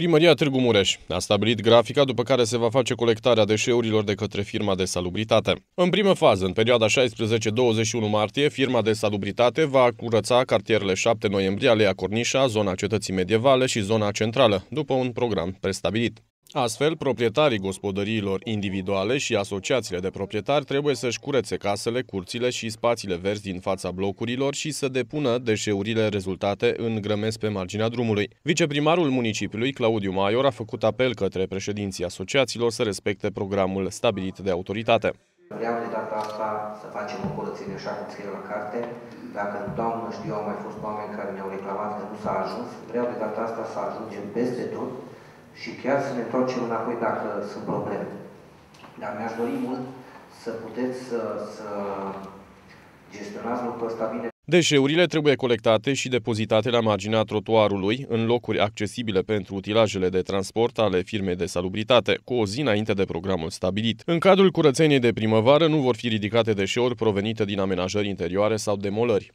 Primăria Târgu Mureș a stabilit grafica după care se va face colectarea deșeurilor de către firma de salubritate. În primă fază, în perioada 16-21 martie, firma de salubritate va curăța cartierele 7 noiembrie, Alea Cornișa, zona cetății medievale și zona centrală, după un program prestabilit. Astfel, proprietarii gospodăriilor individuale și asociațiile de proprietari trebuie să-și curețe casele, curțile și spațiile verzi din fața blocurilor și să depună deșeurile rezultate în grămezi pe marginea drumului. Viceprimarul municipiului, Claudiu Maior, a făcut apel către președinții asociațiilor să respecte programul stabilit de autoritate. Vreau de data asta să facem o curățenie așa cum scrie la carte. Dacă în toamnă știu, au mai fost oameni care ne-au reclamat că nu s-a ajuns. Vreau de data asta să ajungem peste tot și chiar să ne întoarcem înapoi dacă sunt probleme. Dar mi-aș dori mult să puteți să, să gestionați lucrul ăsta bine. Deșeurile trebuie colectate și depozitate la marginea trotuarului, în locuri accesibile pentru utilajele de transport ale firmei de salubritate, cu o zi înainte de programul stabilit. În cadrul curățeniei de primăvară nu vor fi ridicate deșeuri provenite din amenajări interioare sau demolări.